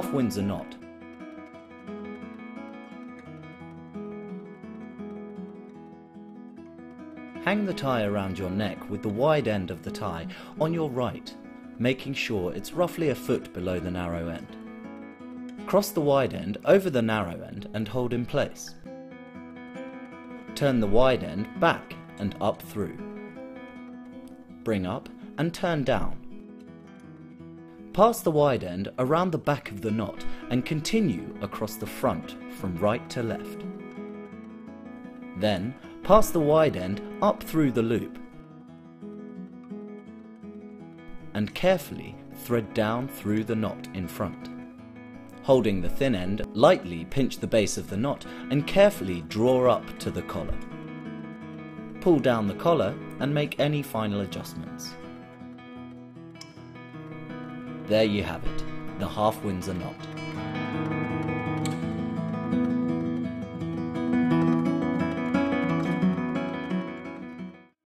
half Windsor knot. Hang the tie around your neck with the wide end of the tie on your right, making sure it's roughly a foot below the narrow end. Cross the wide end over the narrow end and hold in place. Turn the wide end back and up through. Bring up and turn down. Pass the wide end around the back of the knot and continue across the front from right to left. Then pass the wide end up through the loop and carefully thread down through the knot in front. Holding the thin end, lightly pinch the base of the knot and carefully draw up to the collar. Pull down the collar and make any final adjustments. There you have it, the half Windsor knot.